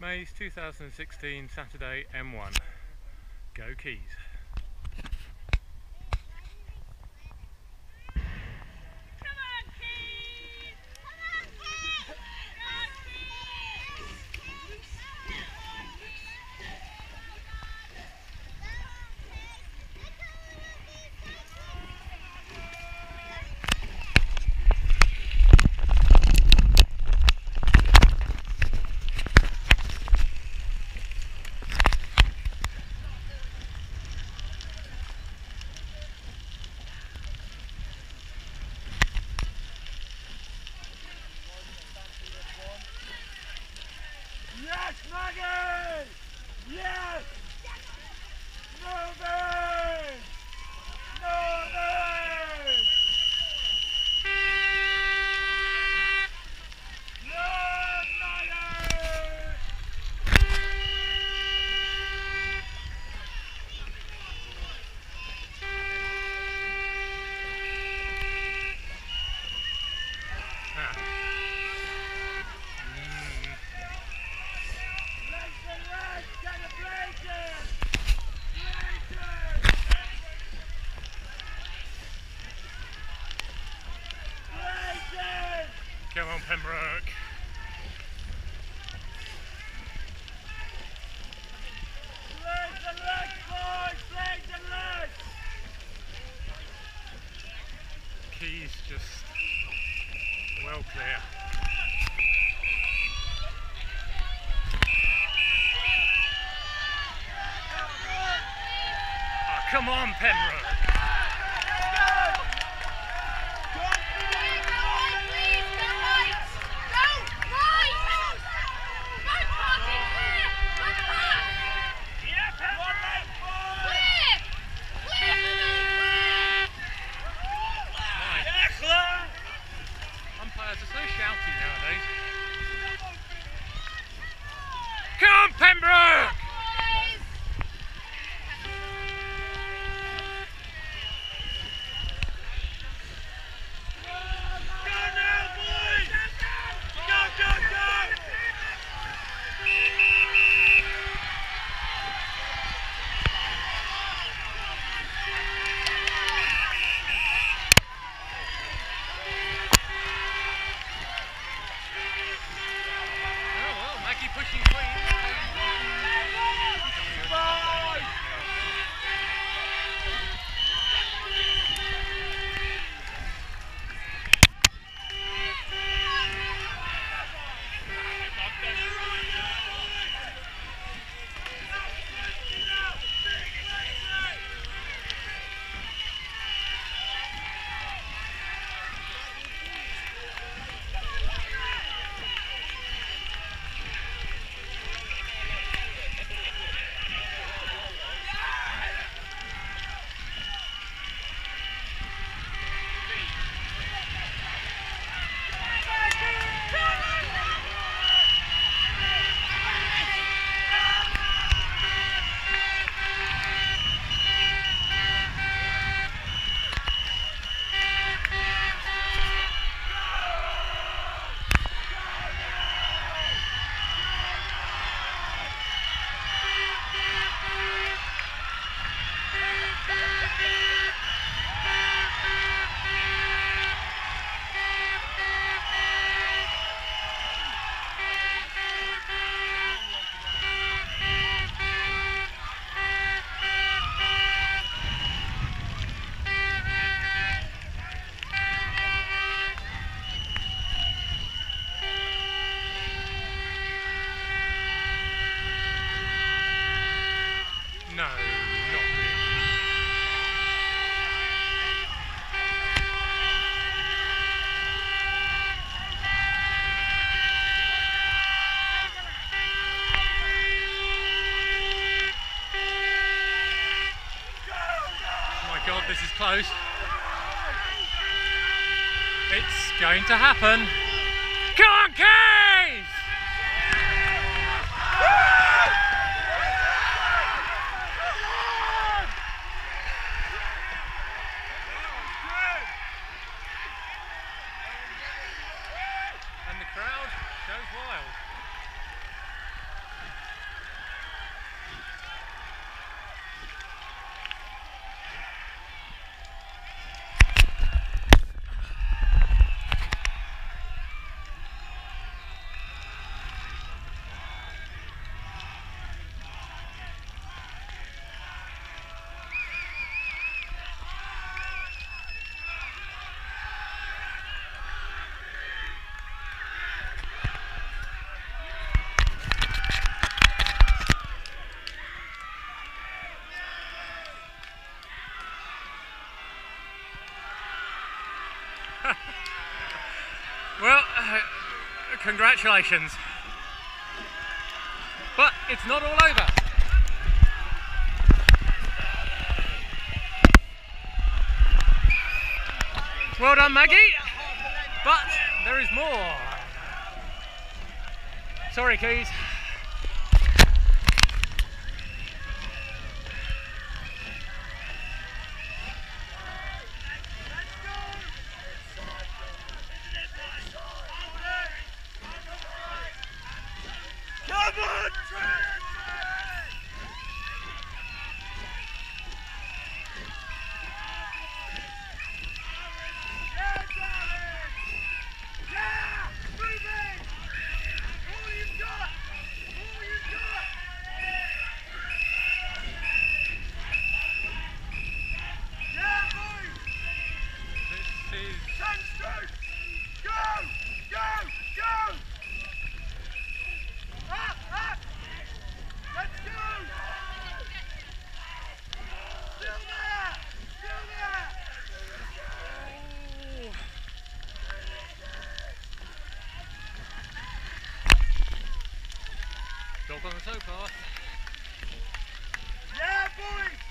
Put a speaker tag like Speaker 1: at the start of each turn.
Speaker 1: Mays 2016 Saturday M1. Go Caius.
Speaker 2: Yes, Maggie! Yes! Moving! Moving! Yes, Maggie!
Speaker 1: Ah. Mm.
Speaker 2: Legs and legs, get it blazing! Blazing! Blazing!
Speaker 1: Come on Pembroke.
Speaker 2: Legs and legs, boys! Legs and legs!
Speaker 1: Caius just well clear. Oh, come on Pembroke.
Speaker 2: One leg, boys! Declan!
Speaker 1: Umpires are so shouty nowadays. Come on Pembroke!
Speaker 2: Go now, boys! Go, go, go!
Speaker 1: Oh well, Maggie pushing clean. This is close. It's going to happen. Come on, Caius! And the crowd goes wild. Congratulations. But it's not all over. Well done, Maggie. But there is more. Sorry, Caius.
Speaker 2: Come on, Trent! Yeah, darling! Yeah! Moving! All you've got! All you've got! Yeah, boys!
Speaker 1: This is
Speaker 2: Ten strokes! Go! Go! Go! Up! Up! Let's go! Still there! Still there!
Speaker 1: Dog on the towpath.
Speaker 2: Yeah, boys!